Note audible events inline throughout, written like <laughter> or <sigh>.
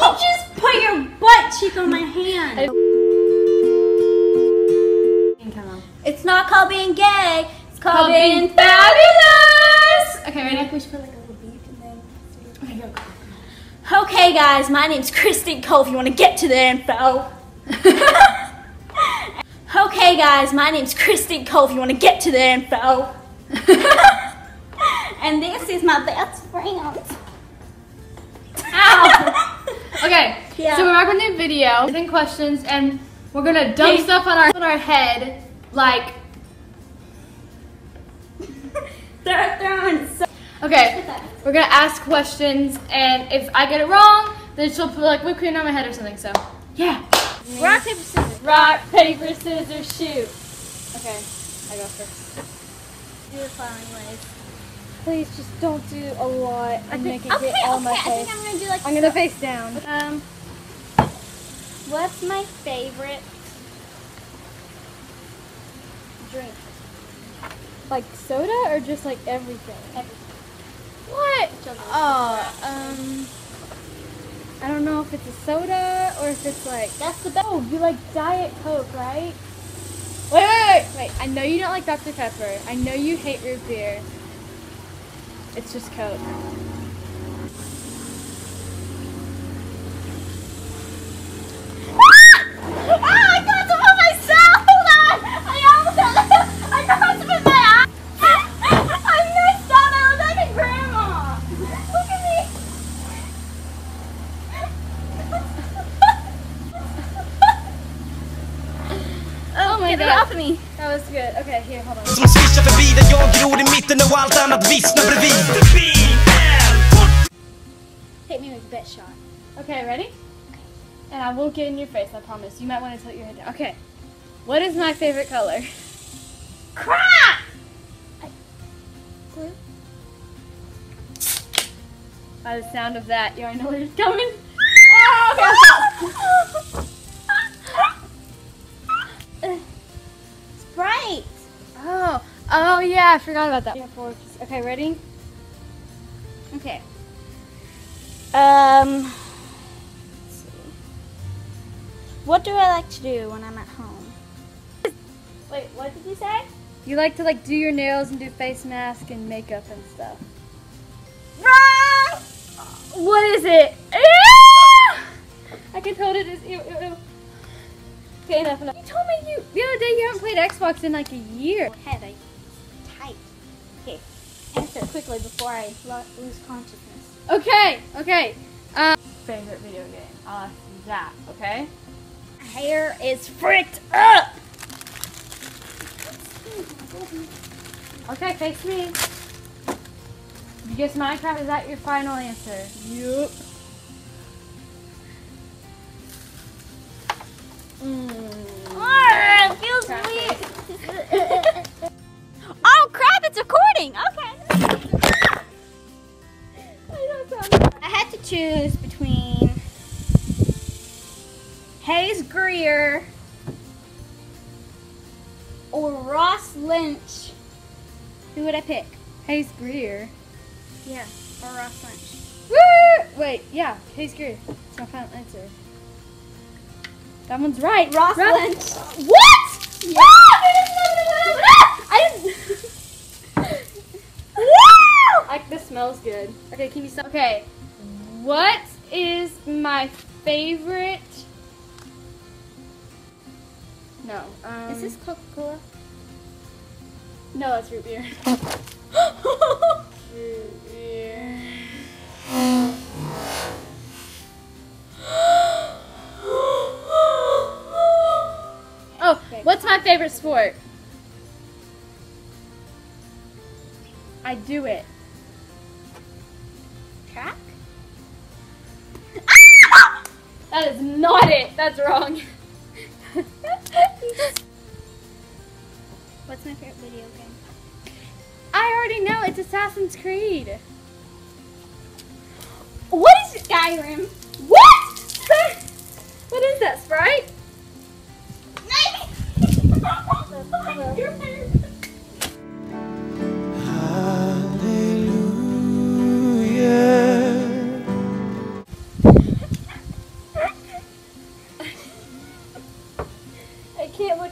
you just put your butt cheek on my hand? It's not called being gay. It's called, Called being, being fabulous. Okay, ready? we should put like a little beat and then. Okay, go, go. Okay, guys, my name's Kristen Cole. If you want to get to the info. <laughs> okay, guys, my name's Kristen Cole. If you want to get to the info. <laughs> and this is my best friend. Okay, Yeah. so we're back with a new video, answering questions, and we're gonna dump Hey. stuff on our on our head, like. <laughs> They're throwing so. Okay, we're gonna ask questions, and if I get it wrong, then she'll put like whipped cream on my head or something. So, yeah. Rock, paper, scissors. Rock, paper, scissors, shoot. Okay, I go first. Do the following ways. Please just don't do a lot and make it okay, get all okay, my I think I'm gonna do like. I'm gonna face down. Um, what's my favorite drink? Like soda or just like everything? everything? What? Oh, um, I don't know if it's a soda or if it's like. That's the best. Oh, you like Diet Coke, right? Wait, wait, wait, wait. I know you don't like Dr. Pepper. I know you hate root beer. It's just Coke. Ah, I got some on myself. On. I almost got I got some in my. I missed out. I look like a grandma. Look at me. Oh my Get it off of me. That was good. Okay, here, hold on. Som svischar förbi där jag gror i mitten och allt annat vissnar bredvid Hit me with the best shot. Okay, ready? And I won't get in your face, I promise. You might want to tilt your head down. Okay. What is my favorite color? Crap! Blue? By the sound of that, you already know where it's coming. <laughs> Oh, Sprite. <laughs> yeah, I forgot about that. Okay, ready? Okay. Um. let's see. What do I like to do when I'm at home? Wait, what did you say? You like to like do your nails and do face mask and makeup and stuff. Wrong! What is it? I can hold it ew, ew, ew. Okay, enough, enough. You told me you the other day you haven't played Xbox in like a year. I answer quickly before I lose consciousness. Okay, okay. Um, favorite video game? I'll ask you that. Okay. Hair is fricked up. Okay, face me. You guess Minecraft is that your final answer? Yup. Grier or Ross Lynch. Who would I pick? Hayes Grier. Yeah, or Ross Lynch. Woo! Wait, yeah, Hayes Grier. It's my final answer. That one's right. Ross Ross- Lynch. What? Yeah. Ah! I didn't. Like <laughs> this smells good. Okay, can you stop? Okay, what is my favorite? No. Um, Is this Coca Cola? No, that's root beer. <laughs> root beer. <gasps> Oh, what's my favorite sport? I do it. Track? <laughs> That is not it. That's wrong. <laughs> <laughs> What's my favorite video game? I already know it's Assassin's Creed. What is Skyrim? What? <laughs> what is that, Sprite? <laughs>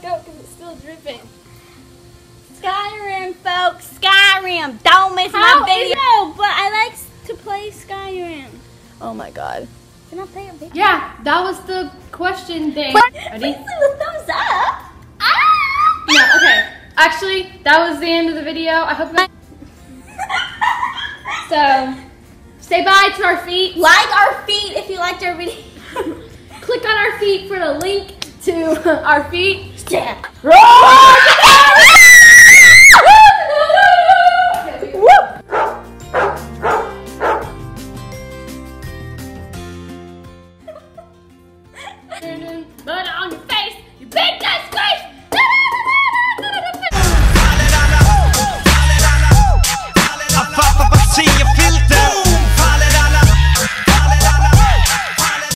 because it's still dripping. Skyrim, folks. Skyrim. Don't miss How my video. No, but I like to play Skyrim. Oh my god. Can I play a video? Yeah, that was the question thing. Ready? Please thumbs up. Ah! No, okay. Actually, that was the end of the video. I hope that... <laughs> so, say bye to our feet. Like our feet if you liked our video. <laughs> Click on our feet for the link to <laughs> our feet. Yeah. But